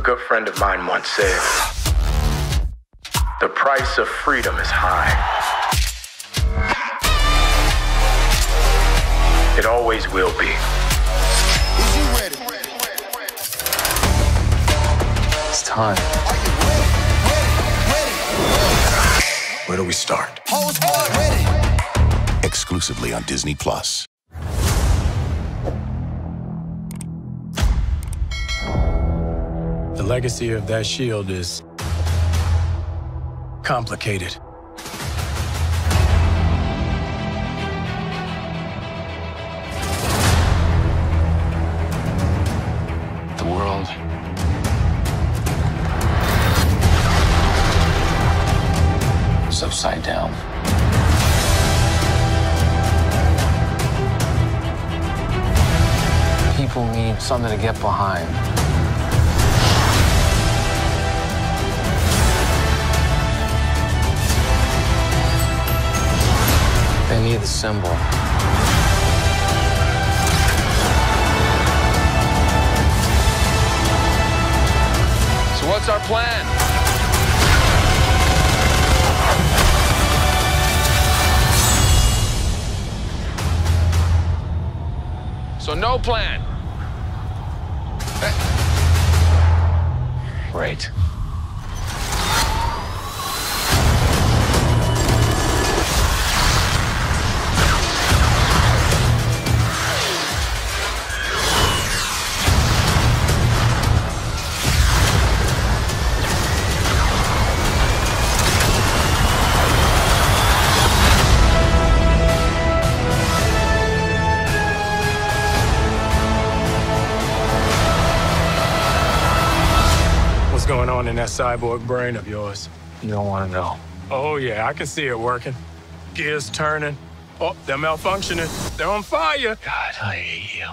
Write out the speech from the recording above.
good friend of mine once said, The price of freedom is high. It always will be. Is you ready? It's time. Where do we start? Whole squad ready. Exclusively on Disney Plus. Legacy of that shield is complicated. The world. is upside down. People need something to get behind. They need the symbol. So what's our plan? So no plan. Great. going on in that cyborg brain of yours. You don't want to know. Oh, yeah, I can see it working. Gears turning. Oh, they're malfunctioning. They're on fire. God, I hate you.